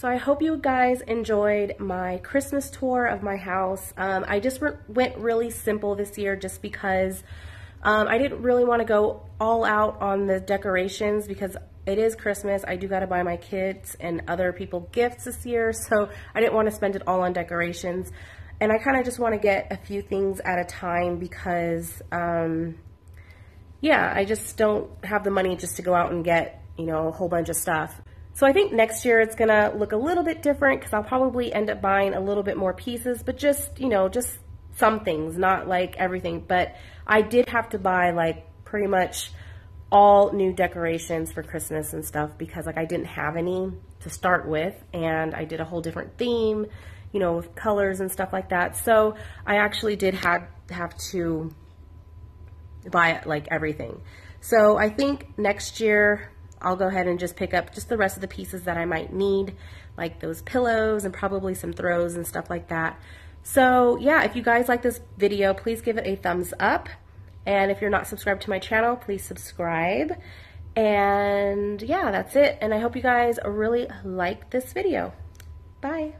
So I hope you guys enjoyed my Christmas tour of my house. Um, I just re went really simple this year just because um, I didn't really want to go all out on the decorations because it is Christmas. I do got to buy my kids and other people gifts this year, so I didn't want to spend it all on decorations. And I kind of just want to get a few things at a time because, um, yeah, I just don't have the money just to go out and get, you know, a whole bunch of stuff. So I think next year it's gonna look a little bit different because I'll probably end up buying a little bit more pieces, but just, you know, just some things, not like everything. But I did have to buy like pretty much all new decorations for Christmas and stuff because like I didn't have any to start with and I did a whole different theme, you know, with colors and stuff like that. So I actually did have, have to buy like everything. So I think next year I'll go ahead and just pick up just the rest of the pieces that I might need, like those pillows and probably some throws and stuff like that. So yeah, if you guys like this video, please give it a thumbs up. And if you're not subscribed to my channel, please subscribe. And yeah, that's it. And I hope you guys really like this video. Bye.